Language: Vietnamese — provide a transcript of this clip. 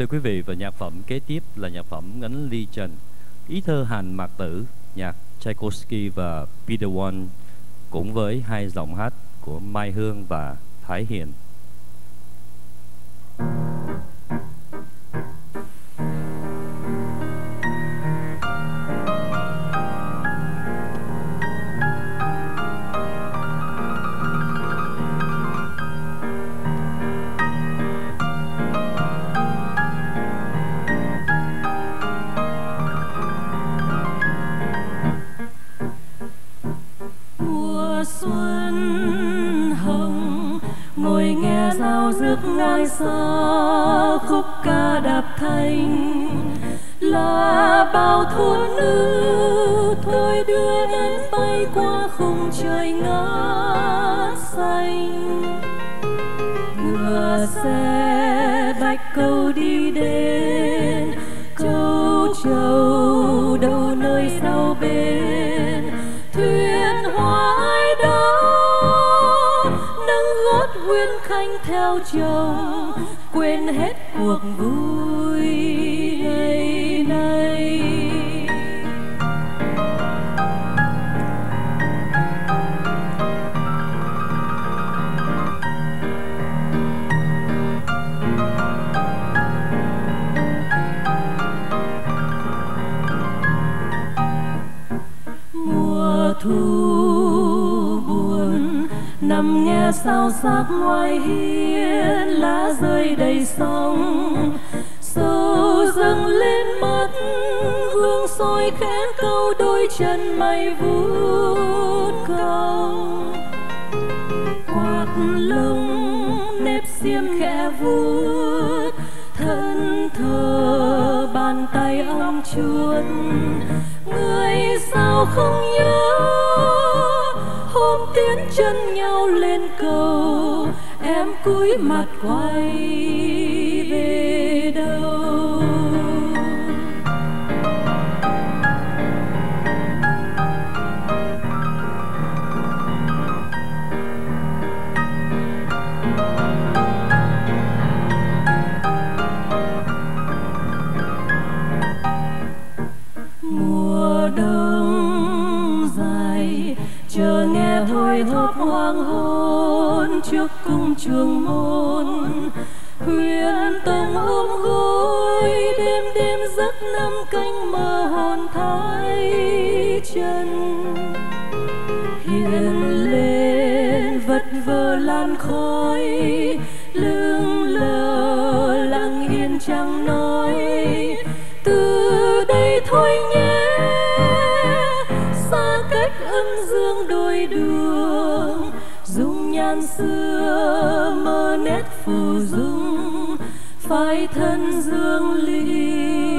Thưa quý vị, và nhạc phẩm kế tiếp là nhạc phẩm Ngánh Ly Trần Ý thơ Hàn Mạc Tử, Nhạc Tchaikovsky và Peter Wan Cũng với hai giọng hát của Mai Hương và Thái Hiền. Xuân hồng, ngồi nghe rào rước ngang xa khúc ca đạp thanh. Là bao thôn nữ, thôi đưa đến bay qua khung trời ngát xanh. Ngựa xe bạch câu đi đến châu trầu đâu nơi sau bên anh theo chồng quên hết cuộc vui ngày nay. Mùa thu nằm nghe sao sắc ngoài hiên lá rơi đầy sông. Sâu dâng lên mắt gương soi khẽ câu đôi chân mày vuốt cong. Quạt lông nếp xiêm khẽ vuốt, thân thờ bàn tay ôm chuột người sao không nhớ tiến chân nhau lên cầu em cúi mặt quay về đâu? Nghe hoàng hôn trước cung trường môn. Huyền tông ôm gối, đêm đêm giấc năm canh mơ hồn thái chân. Hiền lên vật vờ lan khói lưng lờ lặng yên chẳng nói. Gian xưa mơ nét phù dung phai thân dương linh